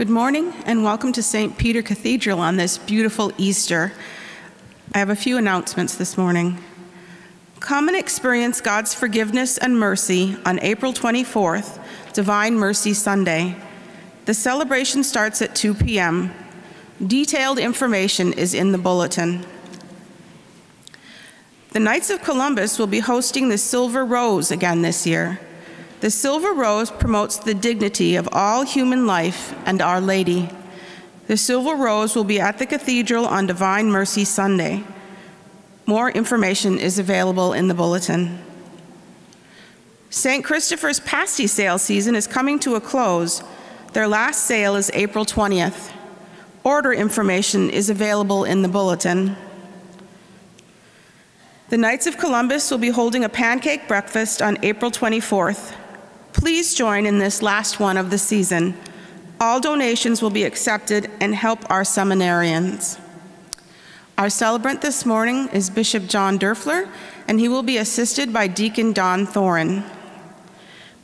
Good morning and welcome to St. Peter Cathedral on this beautiful Easter. I have a few announcements this morning. Come and experience God's forgiveness and mercy on April 24th, Divine Mercy Sunday. The celebration starts at 2 p.m. Detailed information is in the bulletin. The Knights of Columbus will be hosting the Silver Rose again this year. The Silver Rose promotes the dignity of all human life and Our Lady. The Silver Rose will be at the Cathedral on Divine Mercy Sunday. More information is available in the bulletin. St. Christopher's pasty sale season is coming to a close. Their last sale is April 20th. Order information is available in the bulletin. The Knights of Columbus will be holding a pancake breakfast on April 24th. Please join in this last one of the season. All donations will be accepted and help our seminarians. Our celebrant this morning is Bishop John Doerfler, and he will be assisted by Deacon Don Thorin.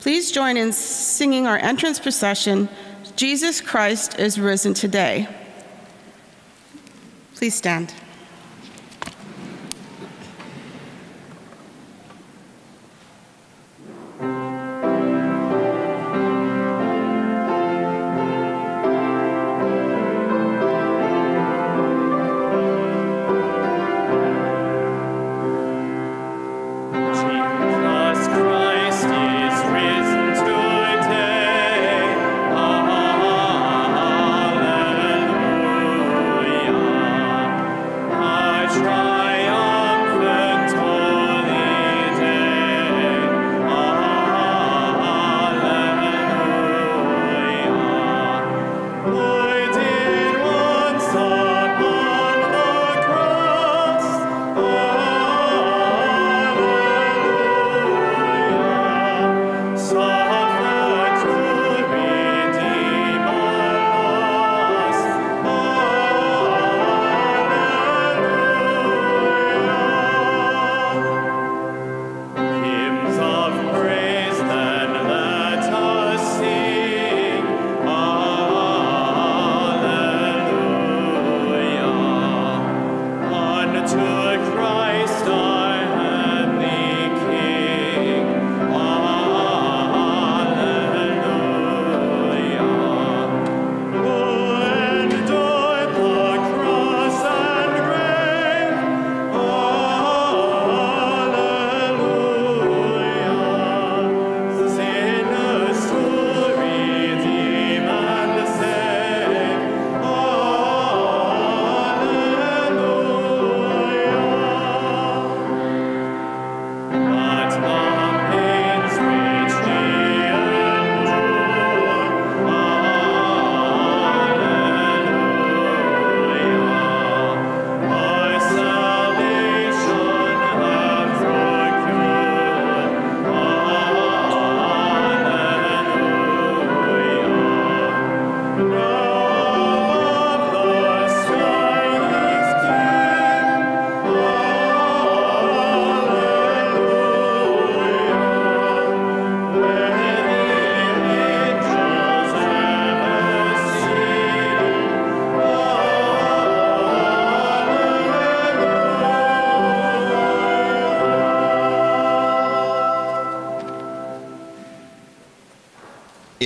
Please join in singing our entrance procession, Jesus Christ is risen today. Please stand.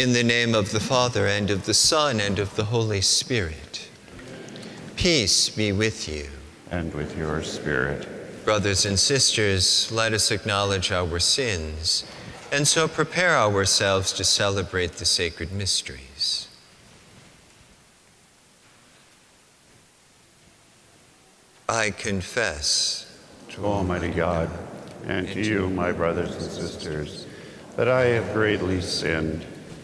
In the name of the Father, and of the Son, and of the Holy Spirit. Peace be with you. and with your spirit. Brothers and sisters, let us acknowledge our sins and so prepare ourselves to celebrate the sacred mysteries. I confess To Almighty God, and to you, my brothers and sisters, that I have greatly sinned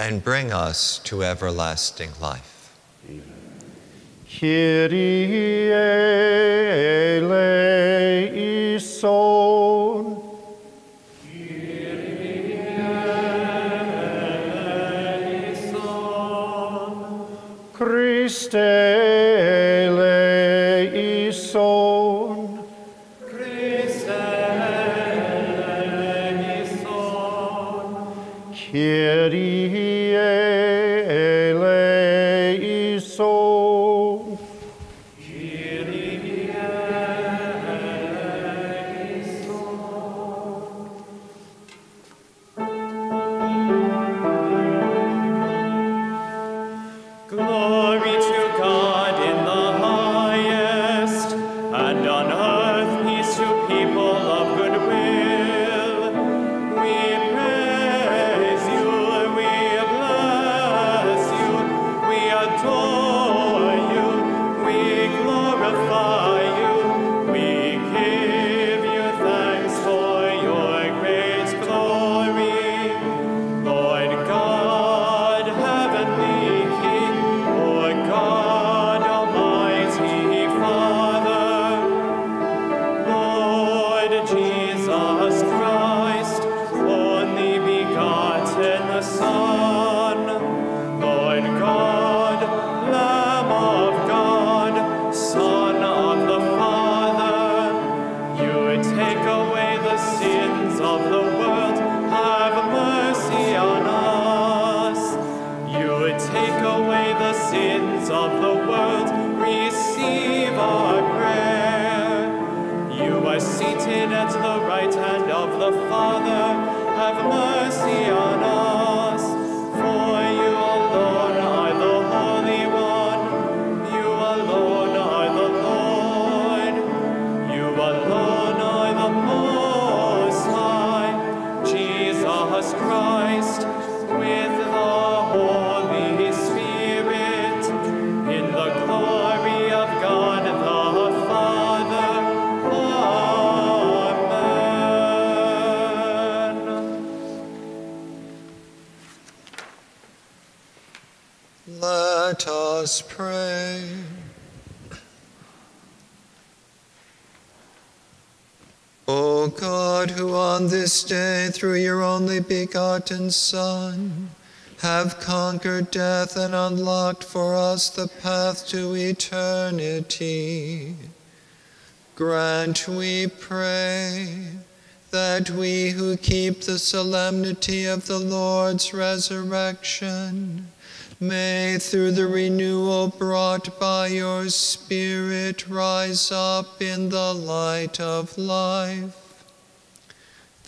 and bring us to everlasting life. Kyrie eleison. Christe begotten Son, have conquered death and unlocked for us the path to eternity, grant, we pray, that we who keep the solemnity of the Lord's resurrection may, through the renewal brought by your Spirit, rise up in the light of life.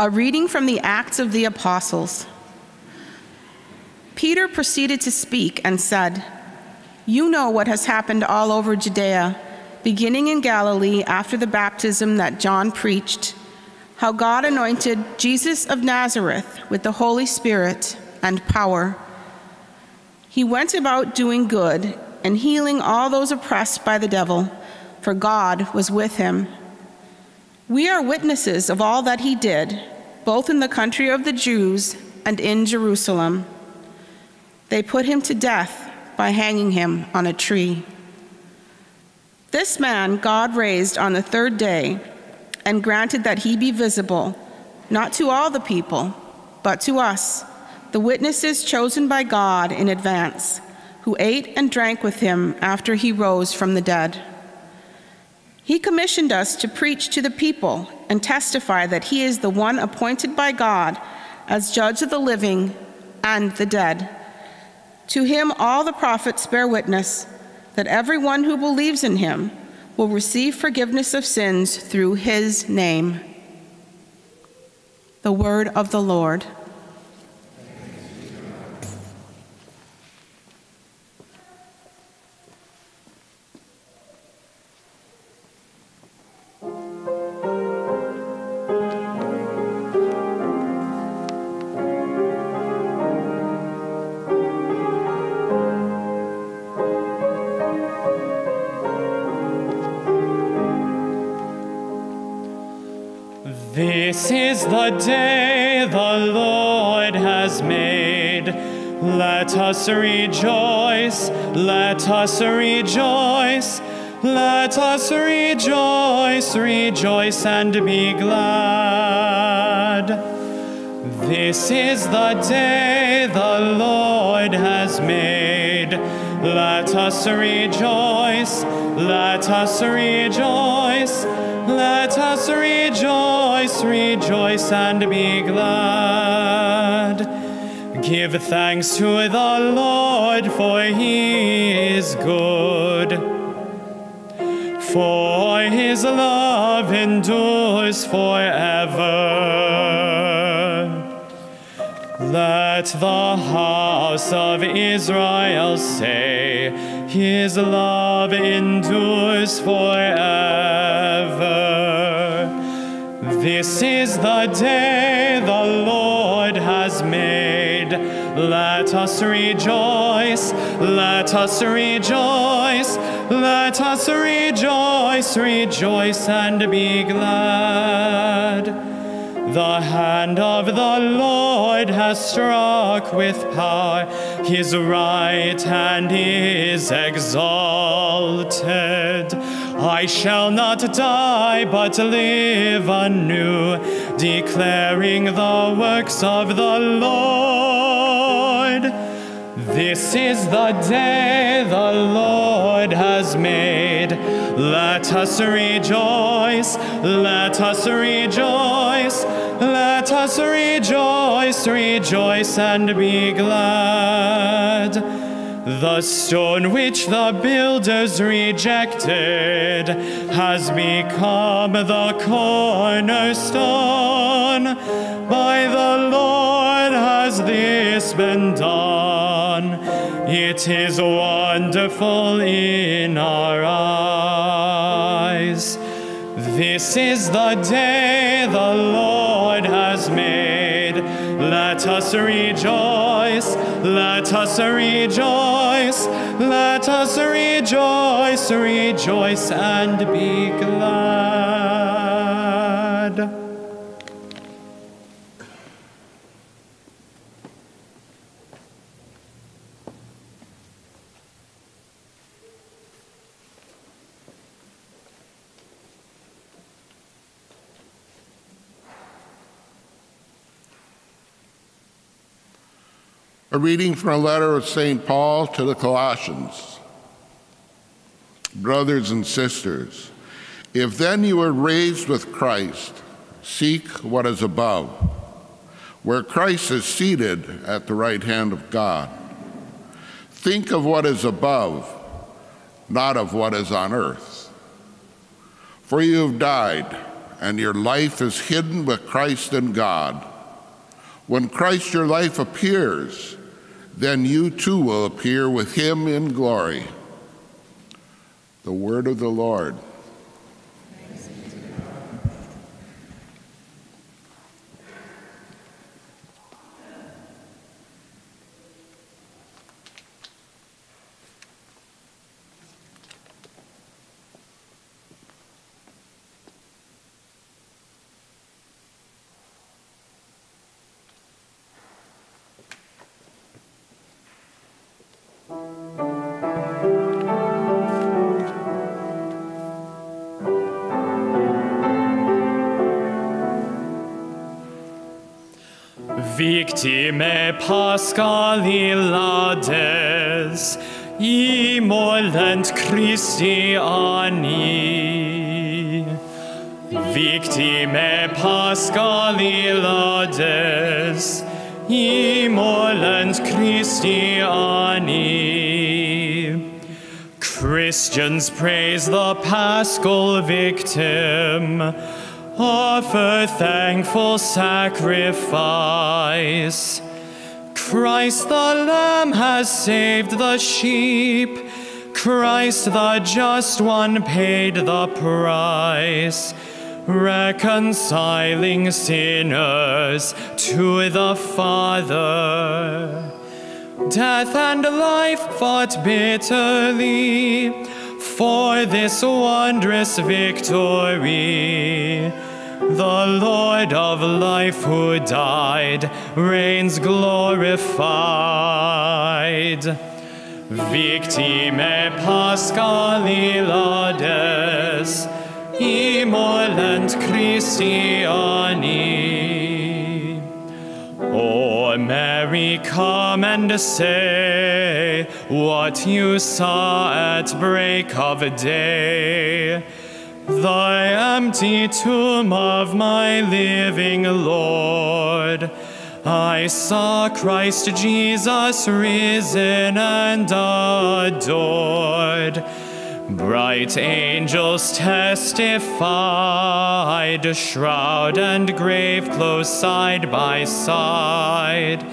A reading from the Acts of the Apostles. Peter proceeded to speak and said, You know what has happened all over Judea, beginning in Galilee after the baptism that John preached, how God anointed Jesus of Nazareth with the Holy Spirit and power. He went about doing good and healing all those oppressed by the devil, for God was with him. We are witnesses of all that he did, both in the country of the Jews and in Jerusalem. They put him to death by hanging him on a tree. This man God raised on the third day and granted that he be visible, not to all the people, but to us, the witnesses chosen by God in advance, who ate and drank with him after he rose from the dead. He commissioned us to preach to the people and testify that he is the one appointed by God as judge of the living and the dead. To him, all the prophets bear witness that everyone who believes in him will receive forgiveness of sins through his name. The word of the Lord. This is the day the Lord has made. Let us rejoice, let us rejoice, let us rejoice, rejoice and be glad. This is the day the Lord has made. Let us rejoice, let us rejoice, let us rejoice, rejoice and be glad. Give thanks to the Lord, for he is good. For his love endures forever. Let the house of Israel say, His love endures forever. This is the day the Lord has made. Let us rejoice, let us rejoice, let us rejoice, rejoice and be glad. The hand of the Lord has struck with power, his right hand is exalted. I shall not die, but live anew, declaring the works of the Lord. This is the day the Lord has made. Let us rejoice, let us rejoice, let us rejoice, rejoice and be glad. The stone which the builders rejected has become the cornerstone. By the Lord has this been done. It is wonderful in our eyes. This is the day the Lord has made. Let us rejoice, let us rejoice, let us rejoice, rejoice and be glad. A reading from a letter of St. Paul to the Colossians. Brothers and sisters, if then you were raised with Christ, seek what is above, where Christ is seated at the right hand of God. Think of what is above, not of what is on earth. For you have died, and your life is hidden with Christ in God. When Christ your life appears, then you too will appear with him in glory. The word of the Lord. Paschali laudes, immolent Christiani. Victimae Paschali laudes, immolent Christiani. Christians praise the paschal victim offer thankful sacrifice. Christ the Lamb has saved the sheep. Christ the just one paid the price, reconciling sinners to the Father. Death and life fought bitterly for this wondrous victory. The Lord of life who died reigns glorified. Victimae Paschali laudes, immolent Christiani. O Mary, come and say what you saw at break of day. The empty tomb of my living Lord. I saw Christ Jesus risen and adored. Bright angels testified, shroud and grave close side by side.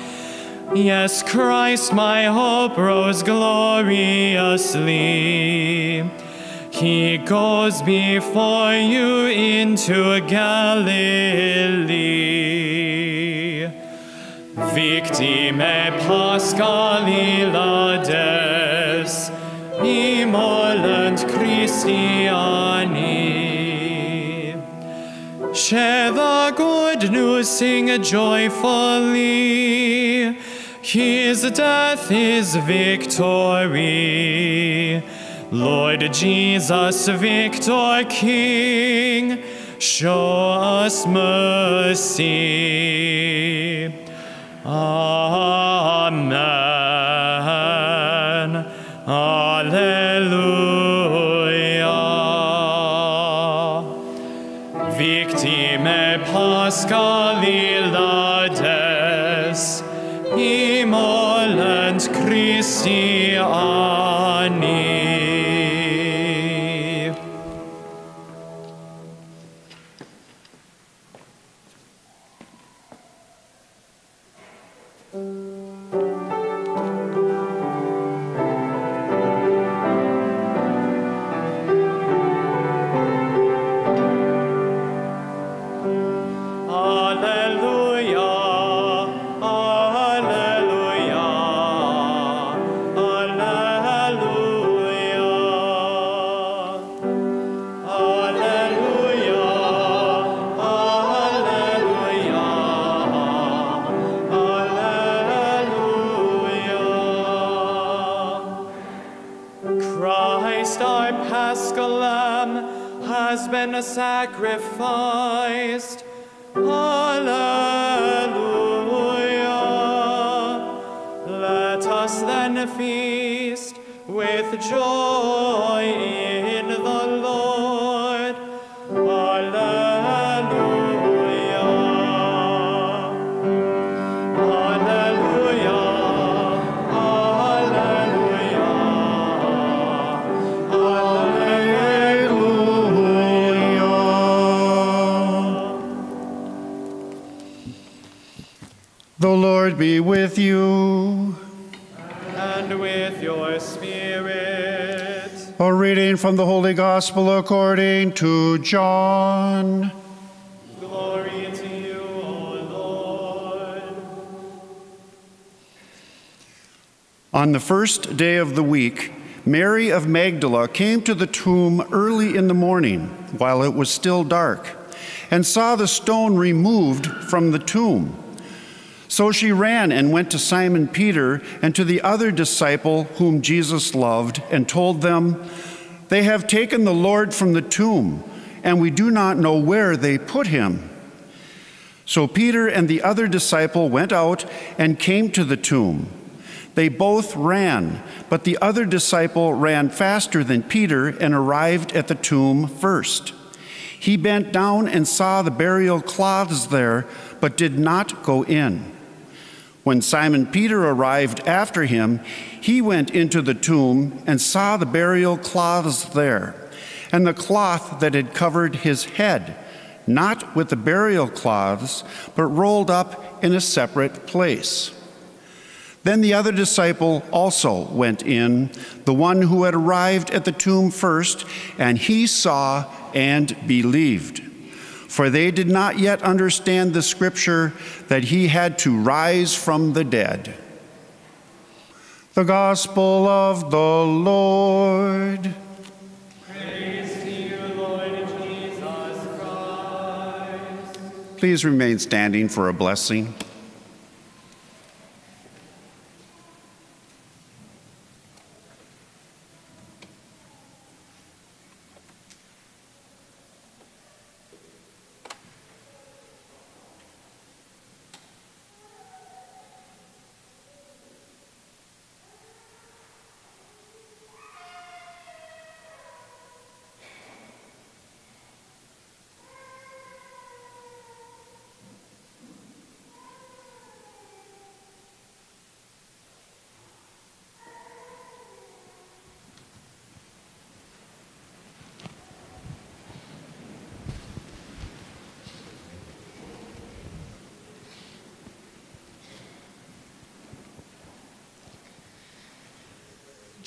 Yes, Christ, my hope rose gloriously. He goes before you into Galilee. Victimae Paschali laudes, immolent Christiani. Share the good news, sing joyfully. His death is victory. Lord Jesus, Victor King, show us mercy. Amen. Has been sacrificed. From the Holy Gospel according to John. Glory to you, O Lord. On the first day of the week, Mary of Magdala came to the tomb early in the morning, while it was still dark, and saw the stone removed from the tomb. So she ran and went to Simon Peter and to the other disciple whom Jesus loved, and told them, They have taken the Lord from the tomb, and we do not know where they put him. So Peter and the other disciple went out and came to the tomb. They both ran, but the other disciple ran faster than Peter and arrived at the tomb first. He bent down and saw the burial cloths there, but did not go in. When Simon Peter arrived after him, he went into the tomb and saw the burial cloths there, and the cloth that had covered his head, not with the burial cloths, but rolled up in a separate place. Then the other disciple also went in, the one who had arrived at the tomb first, and he saw and believed. For they did not yet understand the scripture that he had to rise from the dead. The Gospel of the Lord. Praise to you, Lord Jesus Christ. please remain standing for a blessing?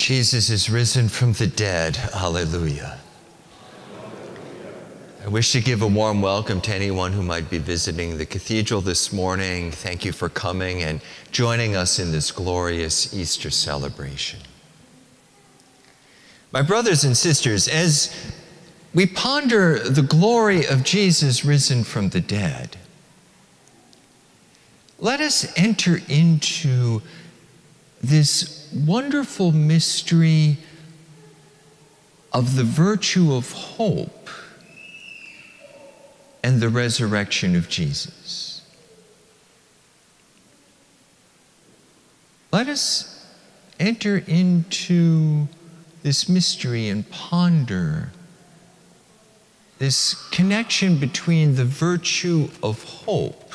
Jesus is risen from the dead. Hallelujah. I wish to give a warm welcome to anyone who might be visiting the cathedral this morning. Thank you for coming and joining us in this glorious Easter celebration. My brothers and sisters, as we ponder the glory of Jesus risen from the dead, let us enter into this wonderful mystery of the virtue of hope and the resurrection of Jesus. Let us enter into this mystery and ponder this connection between the virtue of hope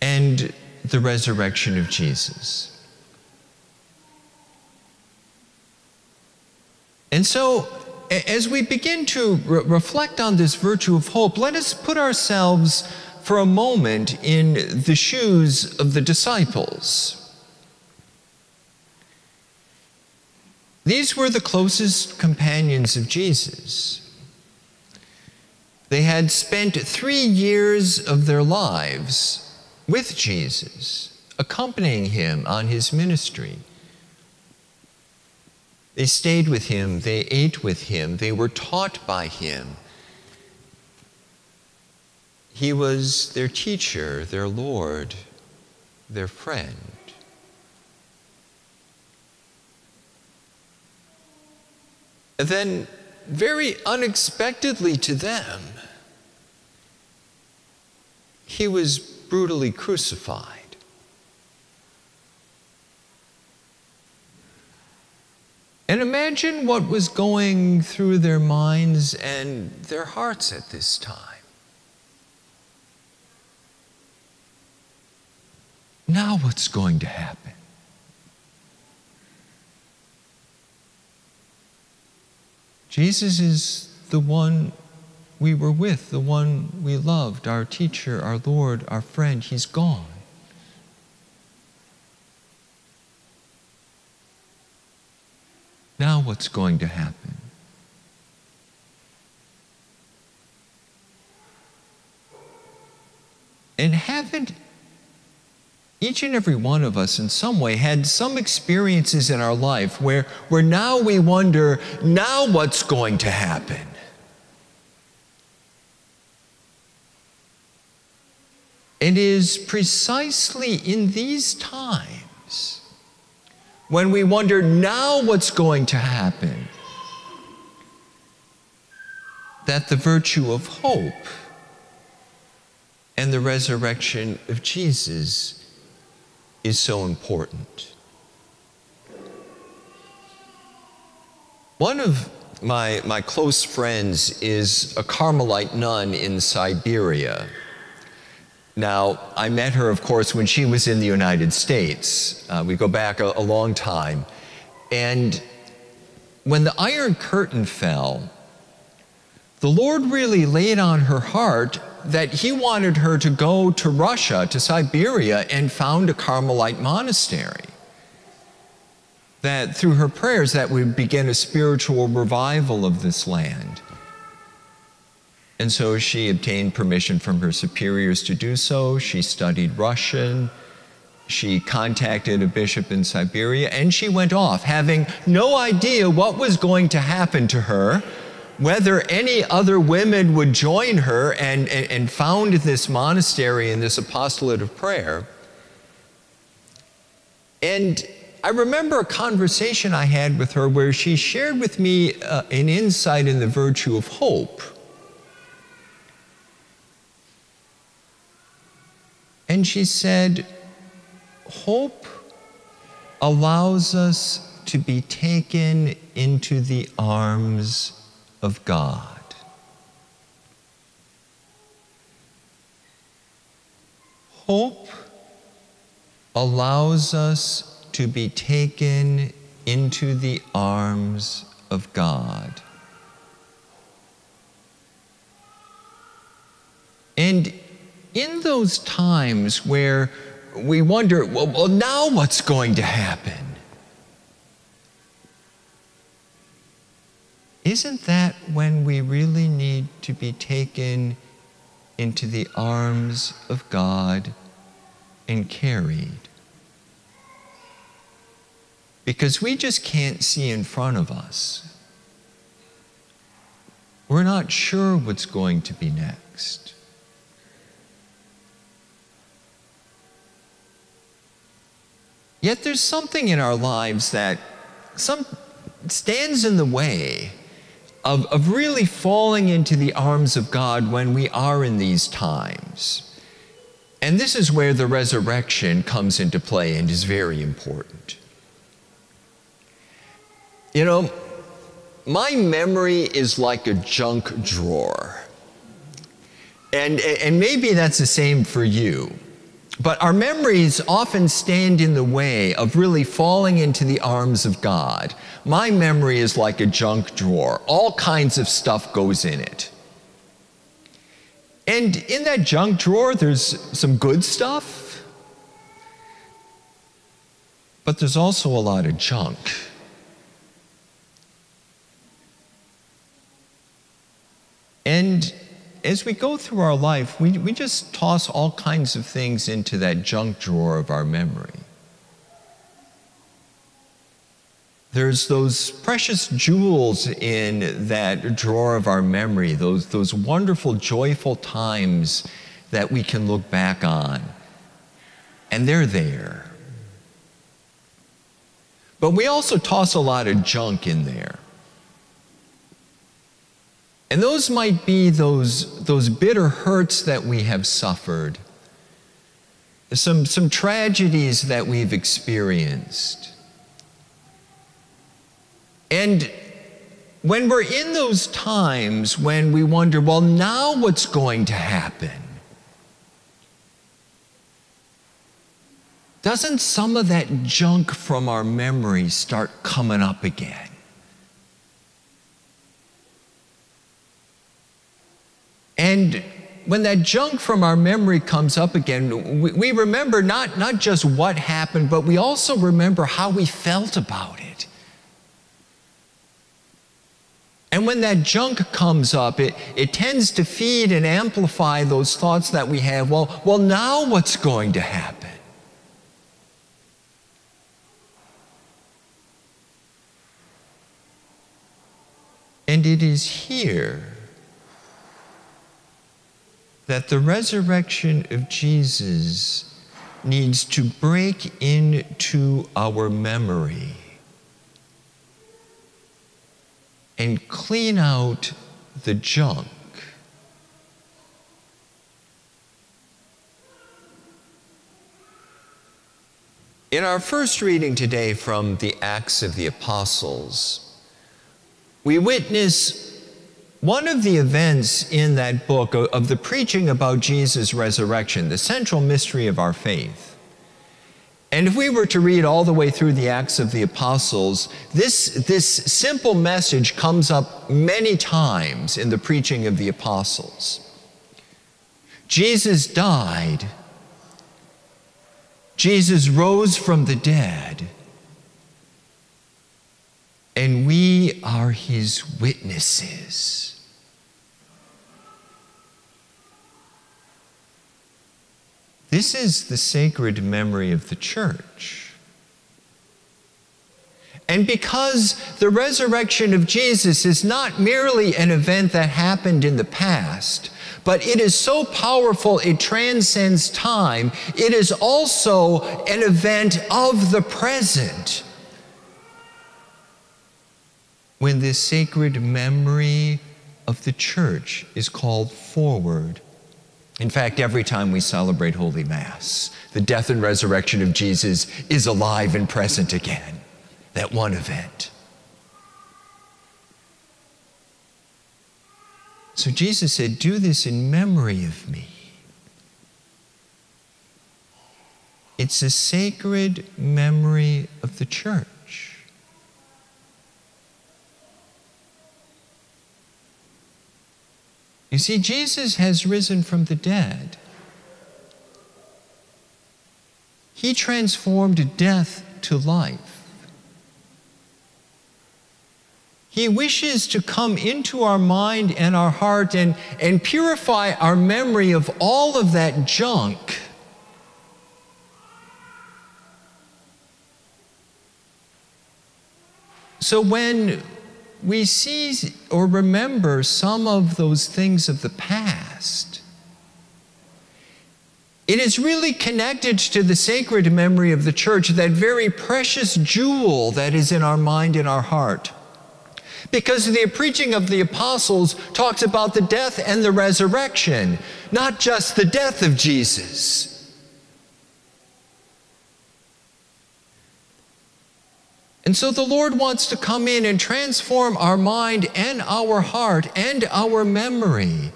and the resurrection of Jesus. And so, as we begin to re- reflect on this virtue of hope, let us put ourselves for a moment in the shoes of the disciples. These were the closest companions of Jesus. They had spent three years of their lives with Jesus, accompanying him on his ministry. They stayed with him, they ate with him, they were taught by him. He was their teacher, their Lord, their friend. And then, very unexpectedly to them, he was brutally crucified. And imagine what was going through their minds and their hearts at this time. Now, what's going to happen? Jesus is the one we were with, the one we loved, our teacher, our Lord, our friend. He's gone. Now, what's going to happen? And haven't each and every one of us, in some way, had some experiences in our life where, where now we wonder, now what's going to happen? It is precisely in these times when we wonder now what's going to happen that the virtue of hope and the resurrection of Jesus is so important. One of my, my close friends is a Carmelite nun in Siberia. Now, I met her, of course, when she was in the United States. Uh, we go back a, a long time. And when the Iron Curtain fell, the Lord really laid on her heart that He wanted her to go to Russia, to Siberia, and found a Carmelite monastery. That through her prayers, that would begin a spiritual revival of this land. And so she obtained permission from her superiors to do so. She studied Russian. She contacted a bishop in Siberia and she went off, having no idea what was going to happen to her whether any other women would join her and, and, and found this monastery and this apostolate of prayer. And I remember a conversation I had with her where she shared with me uh, an insight in the virtue of hope. And she said, Hope allows us to be taken into the arms of God. Hope allows us to be taken into the arms of God. And in those times where we wonder, well, well, now what's going to happen? Isn't that when we really need to be taken into the arms of God and carried? Because we just can't see in front of us. We're not sure what's going to be next. Yet there's something in our lives that some stands in the way of, of really falling into the arms of God when we are in these times. And this is where the resurrection comes into play and is very important. You know, my memory is like a junk drawer. And, and maybe that's the same for you. But our memories often stand in the way of really falling into the arms of God. My memory is like a junk drawer, all kinds of stuff goes in it. And in that junk drawer, there's some good stuff, but there's also a lot of junk. And as we go through our life, we, we just toss all kinds of things into that junk drawer of our memory. There's those precious jewels in that drawer of our memory, those, those wonderful, joyful times that we can look back on. And they're there. But we also toss a lot of junk in there. And those might be those, those bitter hurts that we have suffered, some, some tragedies that we've experienced. And when we're in those times when we wonder, well, now what's going to happen? Doesn't some of that junk from our memory start coming up again? And when that junk from our memory comes up again, we, we, remember not, not just what happened, but we also remember how we felt about it. And when that junk comes up, it, it tends to feed and amplify those thoughts that we have. Well, well, now what's going to happen? And it is here that the resurrection of Jesus needs to break into our memory and clean out the junk. In our first reading today from the Acts of the Apostles, we witness one of the events in that book of the preaching about Jesus' resurrection, the central mystery of our faith. And if we were to read all the way through the Acts of the Apostles, this, this simple message comes up many times in the preaching of the apostles. Jesus died. Jesus rose from the dead. And we are his witnesses. This is the sacred memory of the church. And because the resurrection of Jesus is not merely an event that happened in the past, but it is so powerful it transcends time, it is also an event of the present. When this sacred memory of the church is called forward. In fact, every time we celebrate Holy Mass, the death and resurrection of Jesus is alive and present again. That one event. So Jesus said, Do this in memory of me. It's a sacred memory of the church. You see, Jesus has risen from the dead. He transformed death to life. He wishes to come into our mind and our heart and, and purify our memory of all of that junk. So when we see or remember some of those things of the past, it is really connected to the sacred memory of the church, that very precious jewel that is in our mind and our heart. Because the preaching of the apostles talks about the death and the resurrection, not just the death of Jesus. And so the Lord wants to come in and transform our mind and our heart and our memory.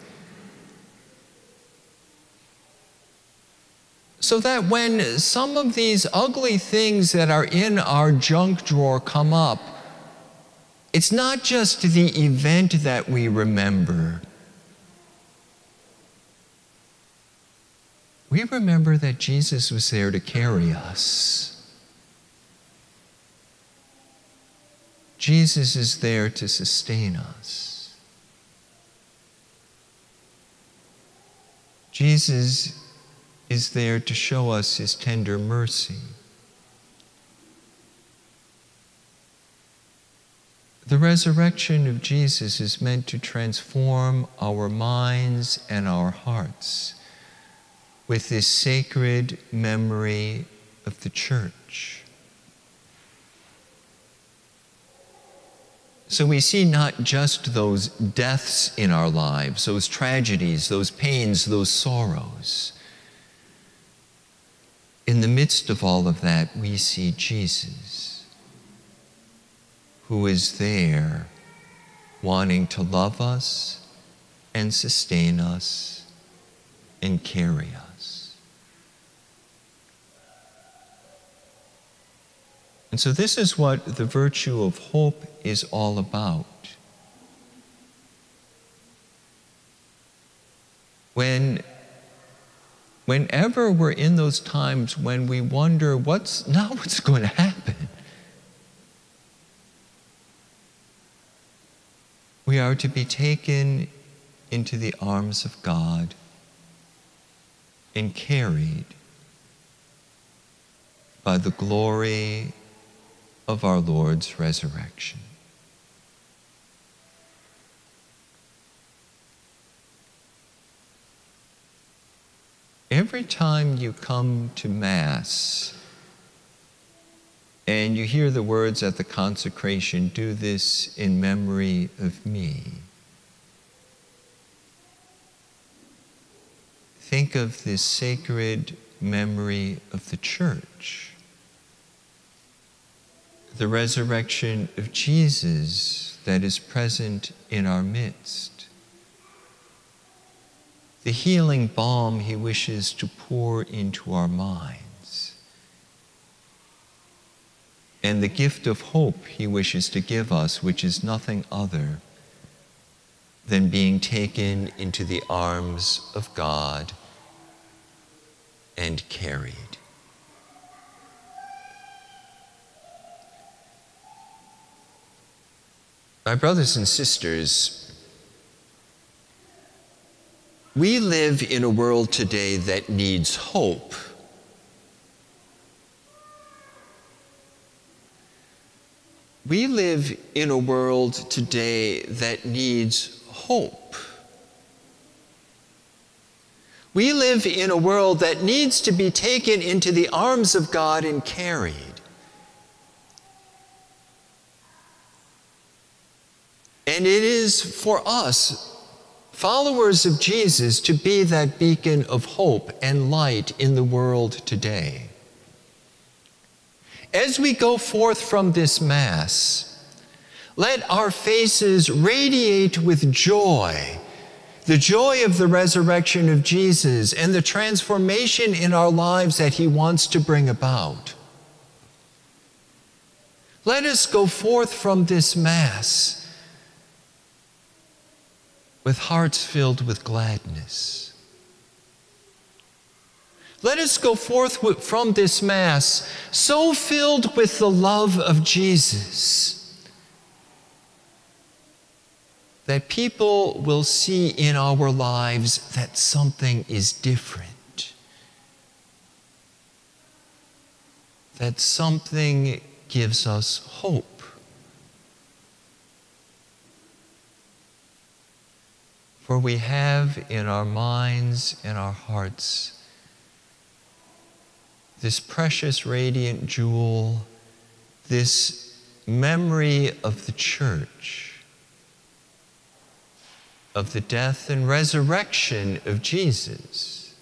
So that when some of these ugly things that are in our junk drawer come up, it's not just the event that we remember. We remember that Jesus was there to carry us. Jesus is there to sustain us. Jesus is there to show us his tender mercy. The resurrection of Jesus is meant to transform our minds and our hearts with this sacred memory of the church. So we see not just those deaths in our lives, those tragedies, those pains, those sorrows. In the midst of all of that, we see Jesus who is there wanting to love us and sustain us and carry us. And so, this is what the virtue of hope is all about. When, whenever we're in those times when we wonder what's now what's going to happen, we are to be taken into the arms of God and carried by the glory of our Lord's resurrection. Every time you come to Mass, and you hear the words at the consecration do this in memory of me. Think of this sacred memory of the church, the resurrection of Jesus that is present in our midst, the healing balm he wishes to pour into our minds, and the gift of hope he wishes to give us, which is nothing other than being taken into the arms of God and carried. My brothers and sisters, we live in a world today that needs hope. We live in a world today that needs hope. We live in a world that needs to be taken into the arms of God and carried. And it is for us, followers of Jesus, to be that beacon of hope and light in the world today. As we go forth from this Mass, let our faces radiate with joy the joy of the resurrection of Jesus and the transformation in our lives that He wants to bring about. Let us go forth from this Mass with hearts filled with gladness. Let us go forth from this Mass so filled with the love of Jesus that people will see in our lives that something is different, that something gives us hope. For we have in our minds and our hearts this precious radiant jewel, this memory of the church of the death and resurrection of Jesus.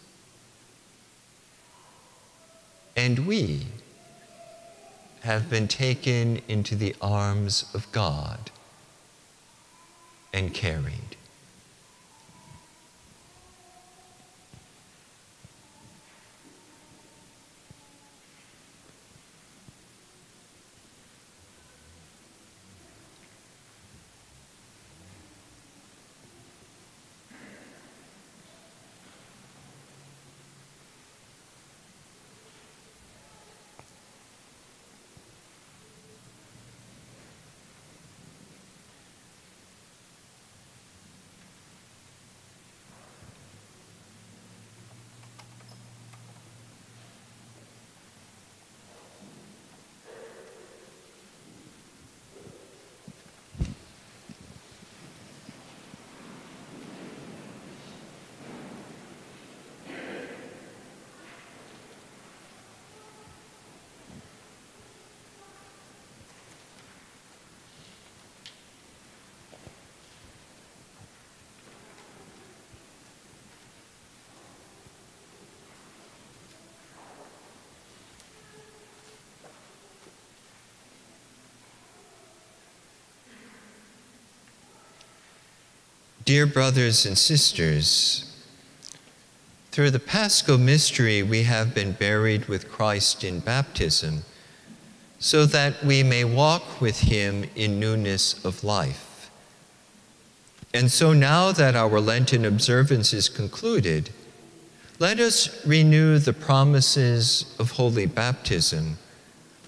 And we have been taken into the arms of God and carried. Dear brothers and sisters, through the Paschal mystery, we have been buried with Christ in baptism, so that we may walk with him in newness of life. And so now that our Lenten observance is concluded, let us renew the promises of holy baptism,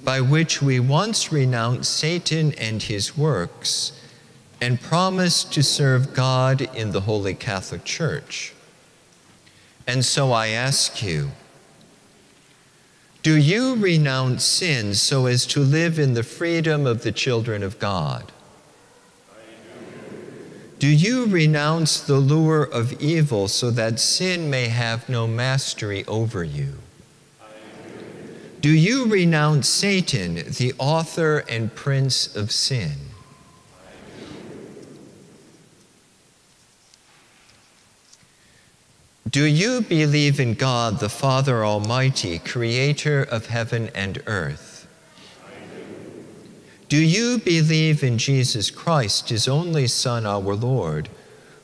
by which we once renounced Satan and his works and promise to serve God in the Holy Catholic Church. And so I ask you, do you renounce sin so as to live in the freedom of the children of God? Do you renounce the lure of evil so that sin may have no mastery over you? Do you renounce Satan, the author and prince of sin? Do you believe in God, the Father Almighty, creator of heaven and earth? Do you believe in Jesus Christ, his only Son, our Lord,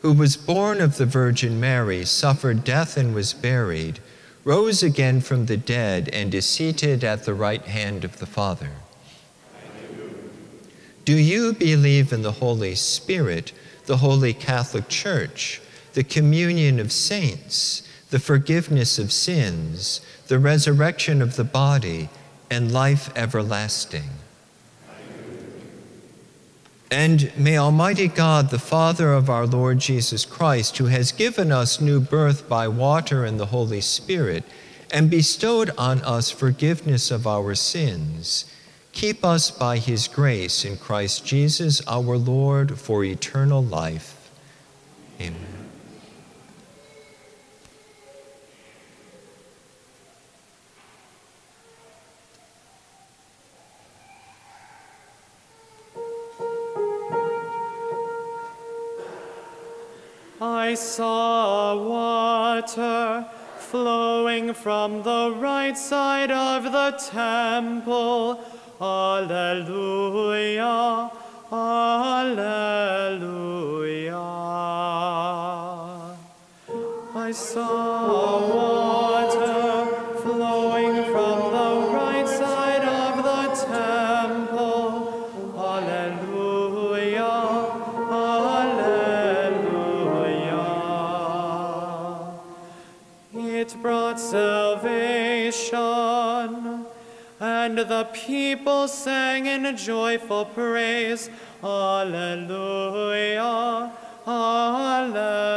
who was born of the Virgin Mary, suffered death and was buried, rose again from the dead, and is seated at the right hand of the Father? Do you believe in the Holy Spirit, the Holy Catholic Church? The communion of saints, the forgiveness of sins, the resurrection of the body, and life everlasting. And may Almighty God, the Father of our Lord Jesus Christ, who has given us new birth by water and the Holy Spirit, and bestowed on us forgiveness of our sins, Keep us by his grace in Christ Jesus our Lord for eternal life. Amen. I saw water flowing from the right side of the temple. Alleluia, Alleluia. I saw the people sang in a joyful praise. Alleluia, Alleluia.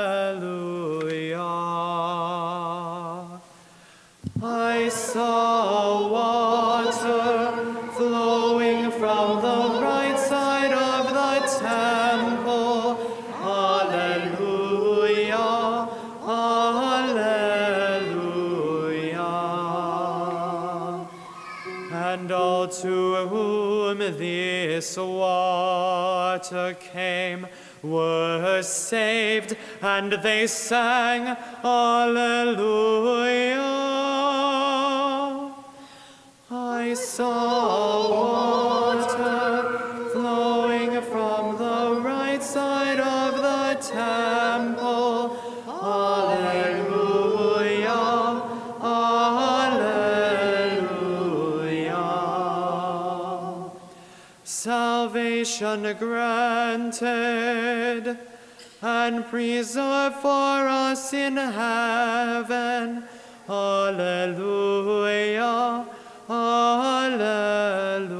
Water came were saved, and they sang, Alleluia. I saw granted and preserved for us in heaven. Alleluia, Alleluia.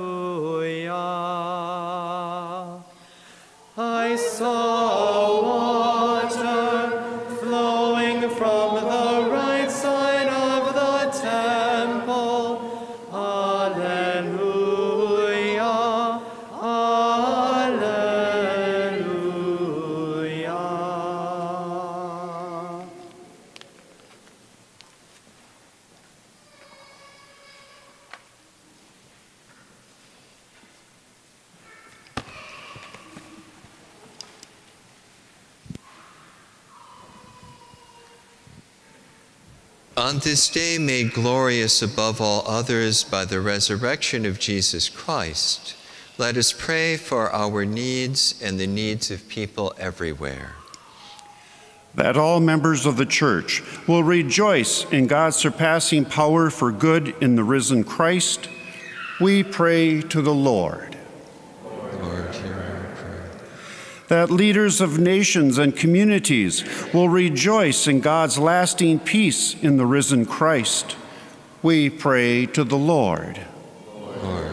On this day, made glorious above all others by the resurrection of Jesus Christ, let us pray for our needs and the needs of people everywhere. that all members of the church will rejoice in God's surpassing power for good in the risen Christ, we pray to the Lord. Lord, hear our prayer. That leaders of nations and communities will rejoice in God's lasting peace in the risen Christ, we pray to the Lord. Lord.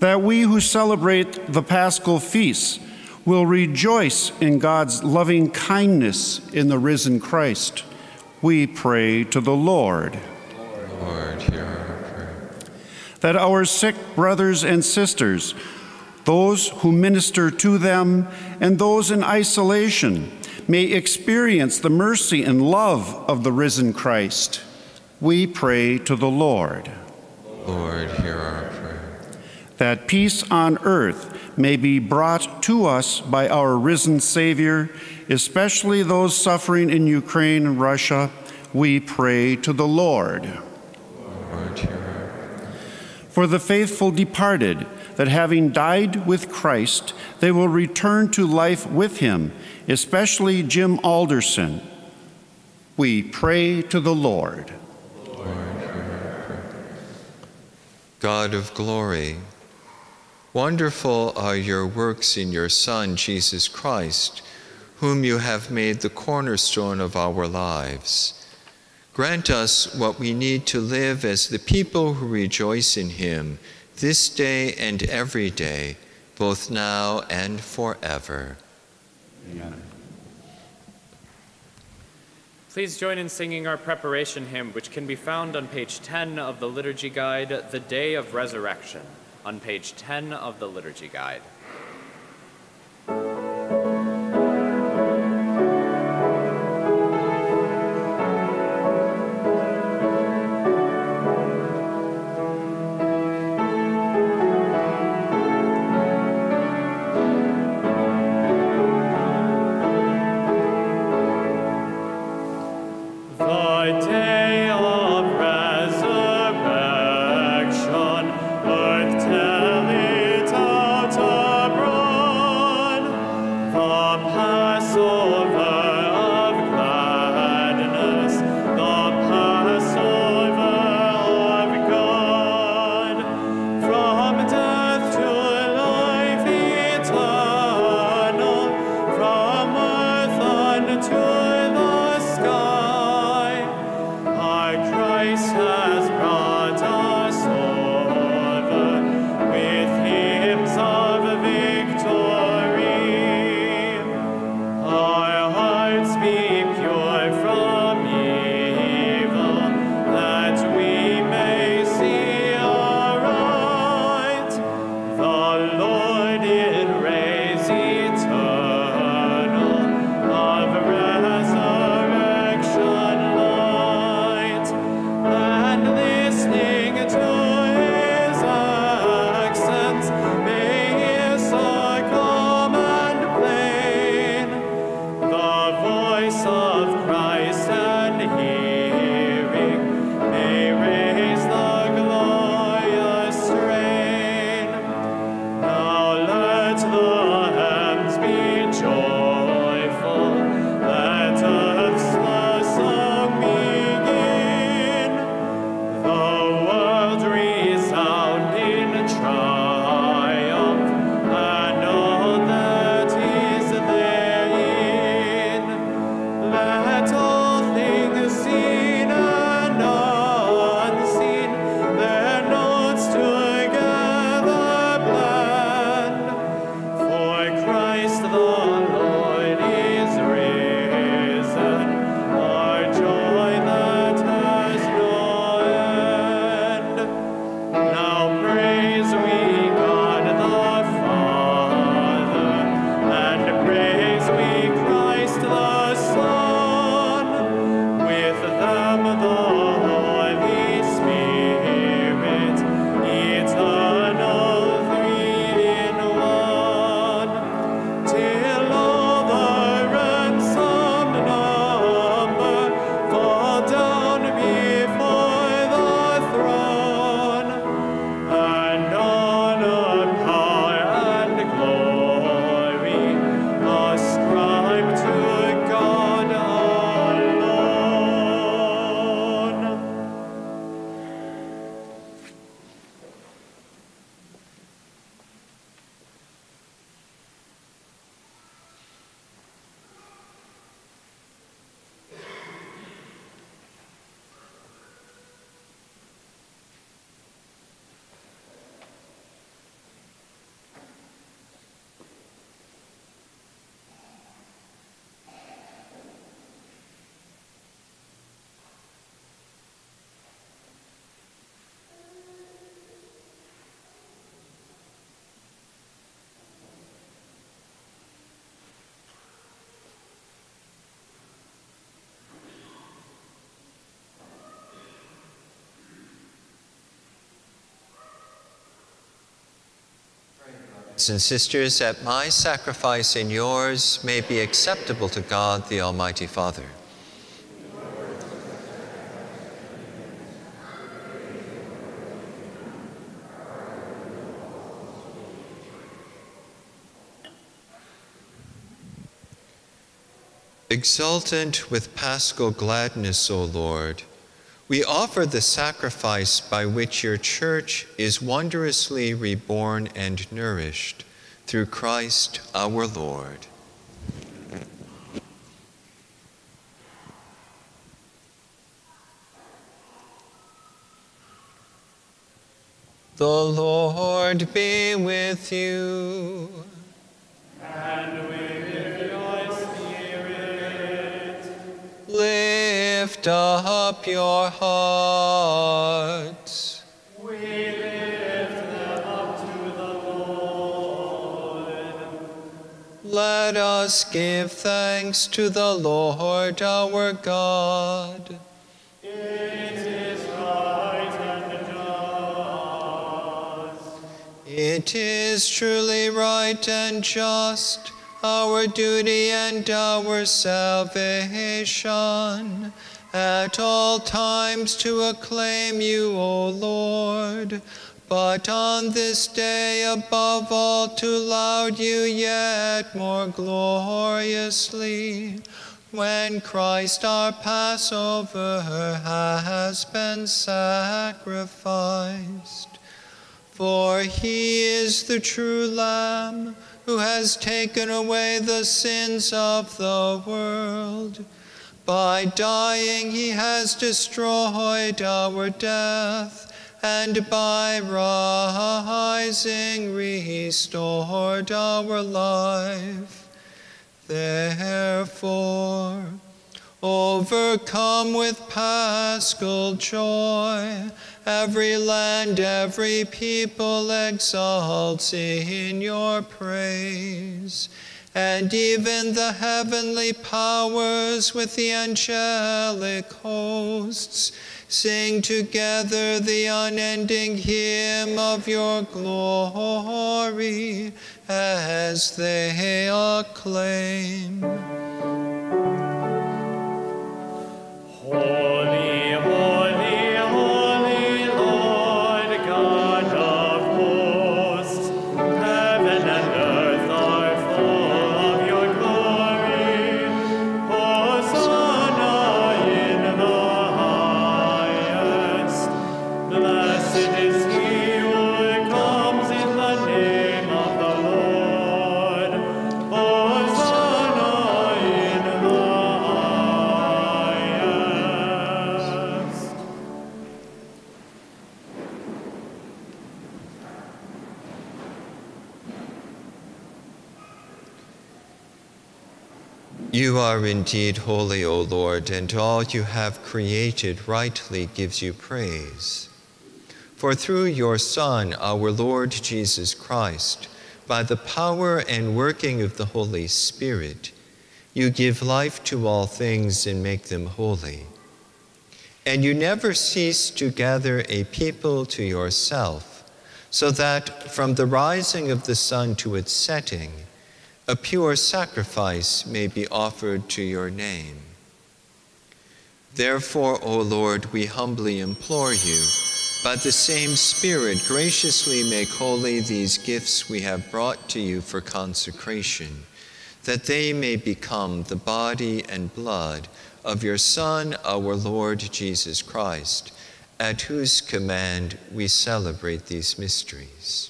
That we who celebrate the paschal feasts will rejoice in God's loving kindness in the risen Christ, we pray to the Lord. Lord, hear our prayer. that our sick brothers and sisters, those who minister to them, and those in isolation may experience the mercy and love of the risen Christ. We pray to the Lord Lord, hear our prayer. that peace on earth may be brought to us by our risen Savior, especially those suffering in Ukraine and Russia. We pray to the Lord. Lord, hear our prayer. For the faithful departed, that having died with Christ, they will return to life with him, especially Jim Alderson. We pray to the Lord. God of glory, wonderful are your works in your Son, Jesus Christ, whom you have made the cornerstone of our lives. Grant us what we need to live as the people who rejoice in him this day and every day, both now and forever. Amen. Please join in singing our preparation hymn, which can be found on page 10 of the Liturgy Guide, The Day of Resurrection, on page 10 of the Liturgy Guide. Brothers and sisters, that my sacrifice and yours may be acceptable to God the Almighty Father. Exultant with paschal gladness, O Lord, we offer the sacrifice by which your church is wondrously reborn and nourished through Christ our Lord. The Lord be with you. And with your spirit. Lift lift up your hearts. We lift them up to the Lord. Let us give thanks to the Lord our God. It is right and just. It is truly right and just, our duty and our salvation, at all times to acclaim you, O Lord, but on this day above all to laud you yet more gloriously, when Christ our Passover has been sacrificed. For he is the true Lamb who has taken away the sins of the world. By dying, he has destroyed our death, and by rising, restored our life. Therefore, overcome with paschal joy, every land, every people exalts in your praise. And even the heavenly powers with the angelic hosts sing together the unending hymn of your glory as they acclaim. Holy, holy, You are indeed holy, O Lord, and all you have created rightly gives you praise. For through your Son, our Lord Jesus Christ, by the power and working of the Holy Spirit, you give life to all things and make them holy. And you never cease to gather a people to yourself, so that from the rising of the sun to its setting, a pure sacrifice may be offered to your name. Therefore, O Lord, we humbly implore you, by the same Spirit, graciously make holy these gifts we have brought to you for consecration, that they may become the body and blood of your Son, our Lord Jesus Christ, at whose command we celebrate these mysteries.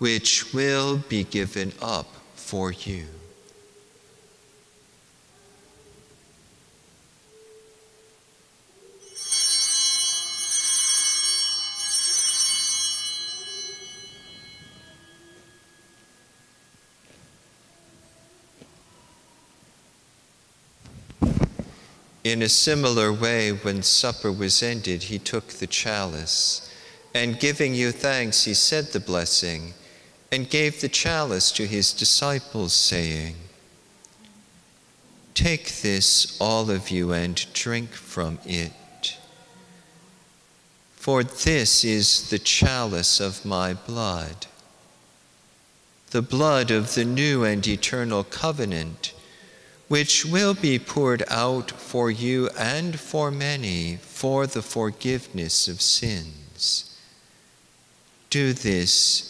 which will be given up for you. In a similar way, when supper was ended, he took the chalice, and giving you thanks, he said the blessing and gave the chalice to his disciples, saying, Take this, all of you, and drink from it. For this is the chalice of my blood, the blood of the new and eternal covenant, which will be poured out for you and for many for the forgiveness of sins. Do this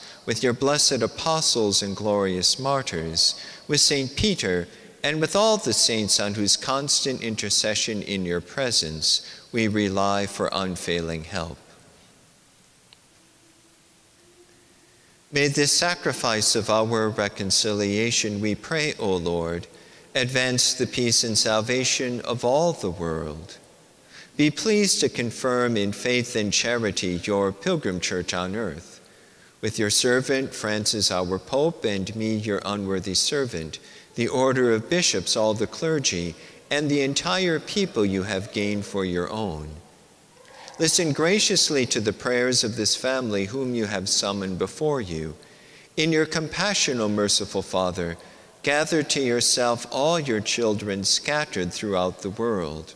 with your blessed apostles and glorious martyrs, with St. Peter, and with all the saints on whose constant intercession in your presence we rely for unfailing help. May this sacrifice of our reconciliation, we pray, O Lord, advance the peace and salvation of all the world. Be pleased to confirm in faith and charity your pilgrim church on earth. With your servant, Francis, our Pope, and me, your unworthy servant, the order of bishops, all the clergy, and the entire people you have gained for your own. Listen graciously to the prayers of this family whom you have summoned before you. In your compassion, O merciful Father, gather to yourself all your children scattered throughout the world.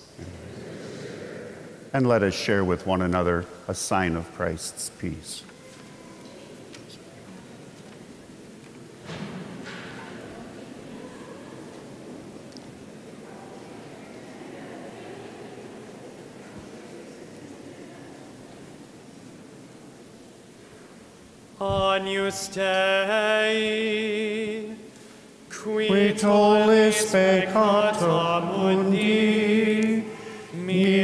and let us share with one another a sign of Christ's peace. On you stay, qui tollis peccata mundi,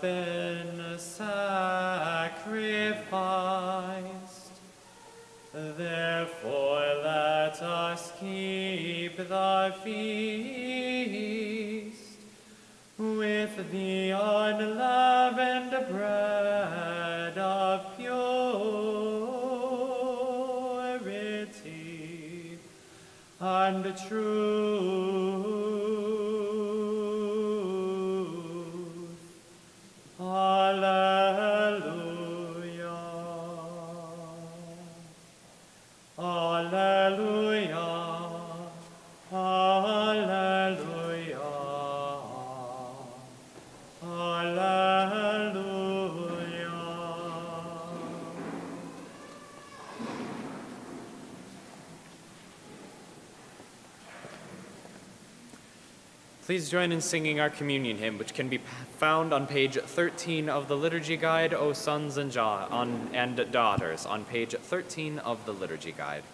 faster Please join in singing our communion hymn, which can be found on page 13 of the Liturgy Guide, O Sons and, ja on, and Daughters, on page 13 of the Liturgy Guide.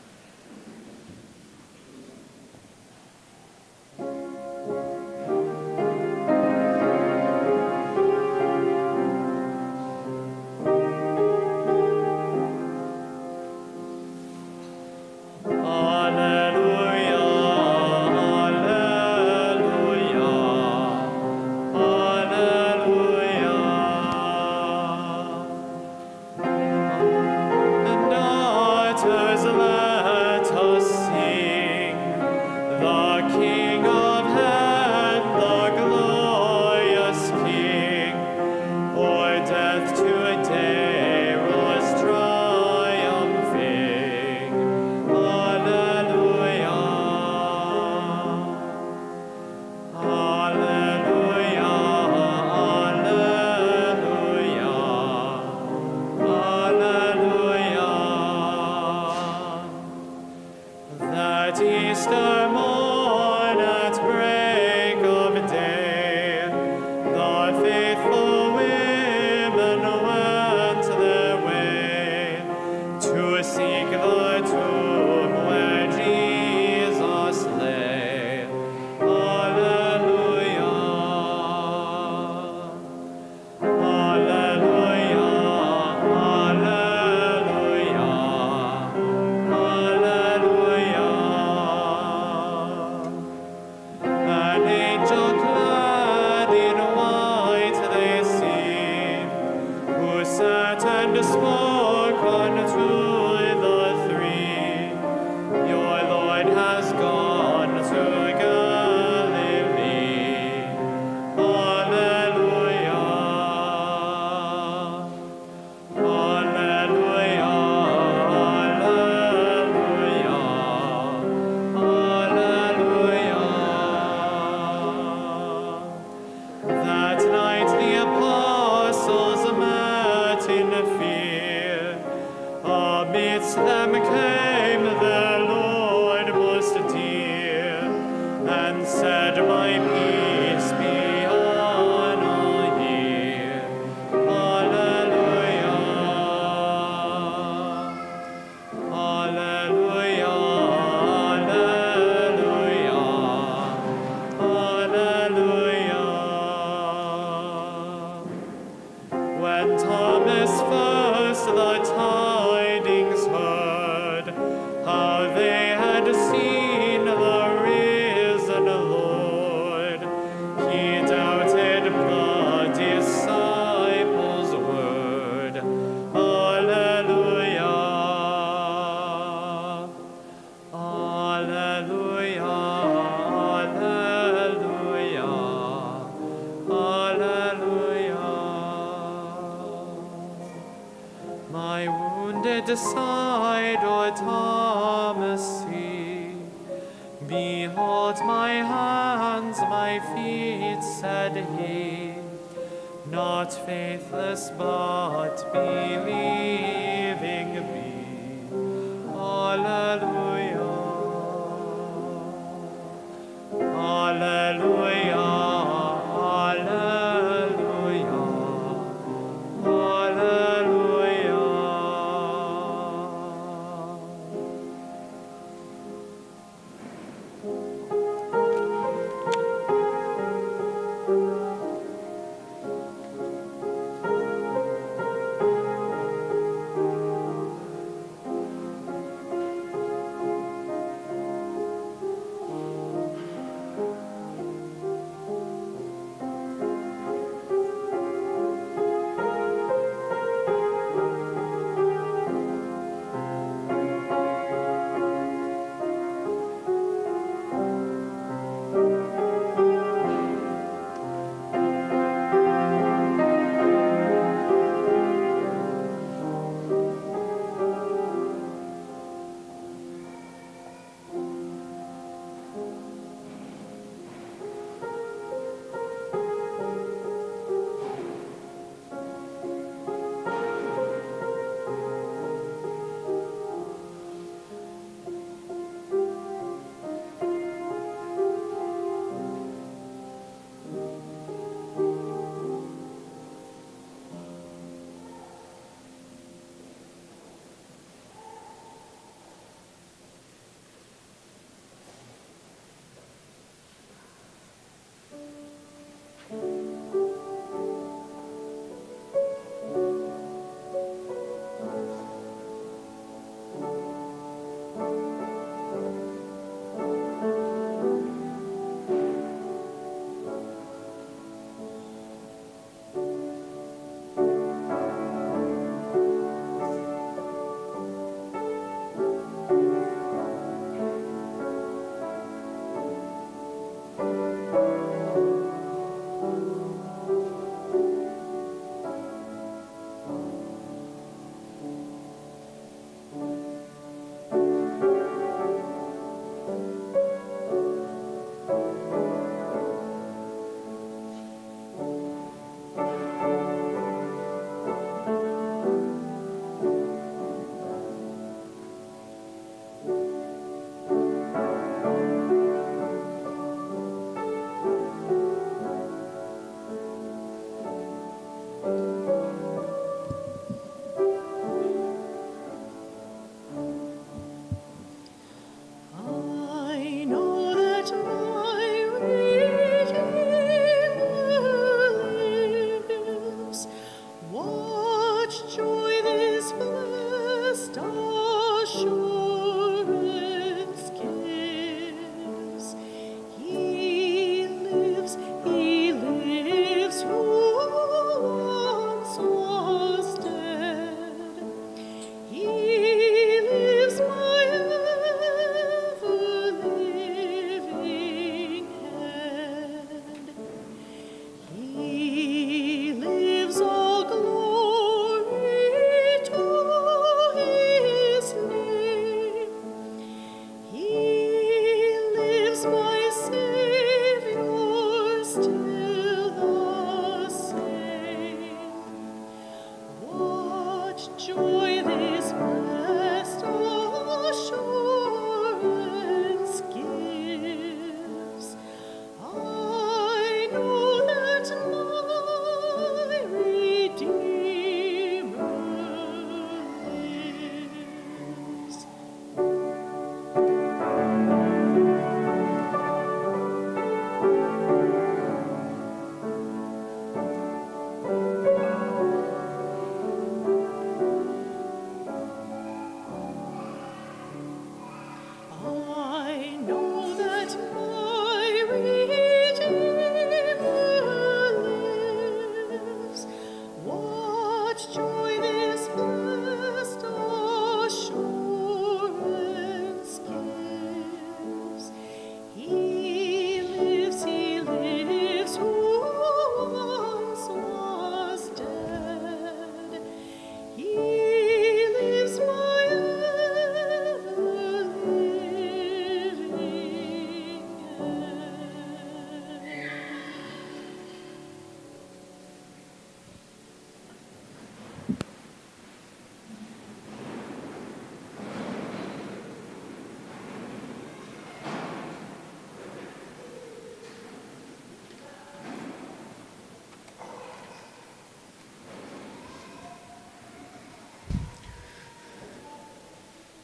Lives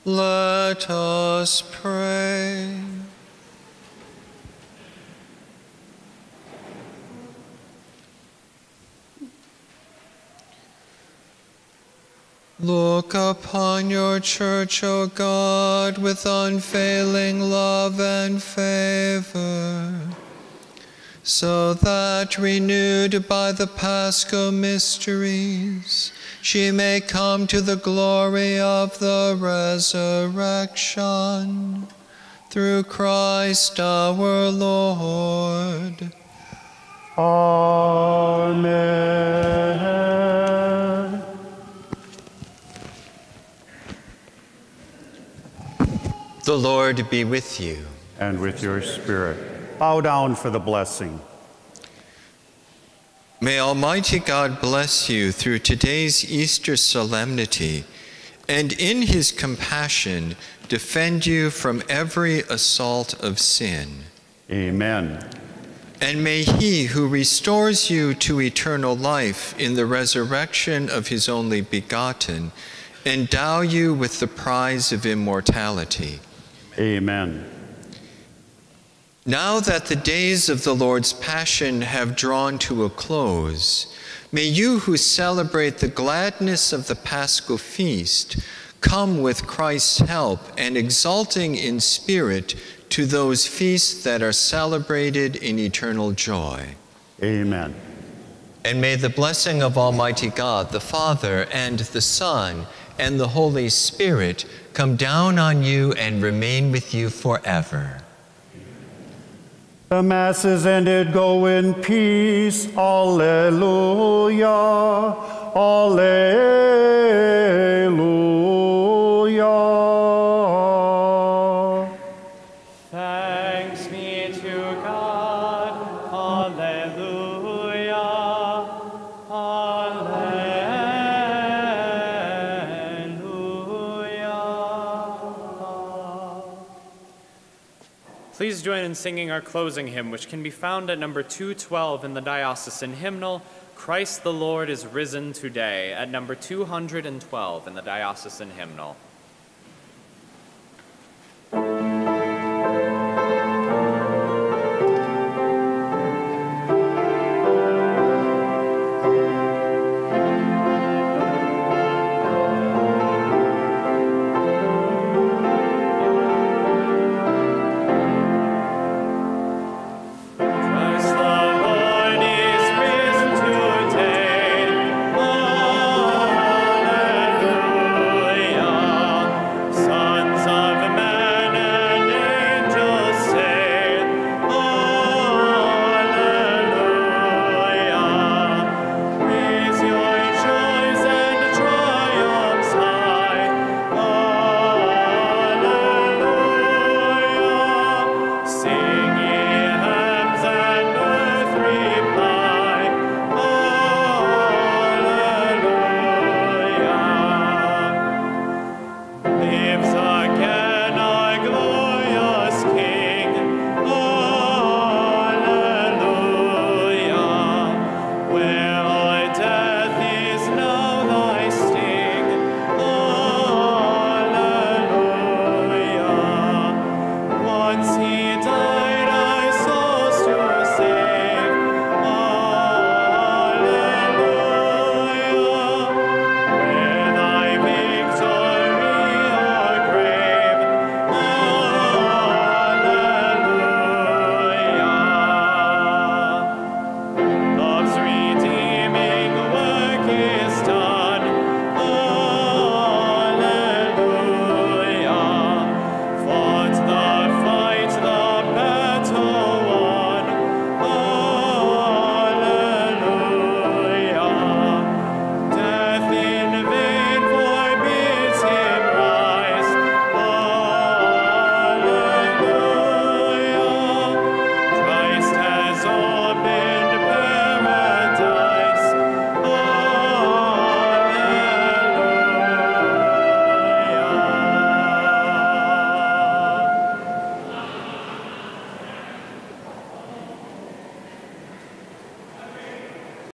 Let us pray. Look upon your church, O God, with unfailing love and favor, so that, renewed by the paschal mysteries, she may come to the glory of the resurrection. Through Christ our Lord. Amen. The Lord be with you. And with your spirit. Bow down for the blessing. May Almighty God bless you through today's Easter solemnity, and in his compassion defend you from every assault of sin. Amen. And may he who restores you to eternal life in the resurrection of his only begotten endow you with the prize of immortality. Amen. Now that the days of the Lord's Passion have drawn to a close, may you who celebrate the gladness of the Paschal Feast come with Christ's help and exulting in spirit to those feasts that are celebrated in eternal joy. Amen. And may the blessing of Almighty God, the Father, and the Son, and the Holy Spirit come down on you and remain with you forever. The Mass is ended. Go in peace. Alleluia. Alleluia. Singing our closing hymn, which can be found at number 212 in the diocesan hymnal, Christ the Lord is risen today, at number 212 in the diocesan hymnal.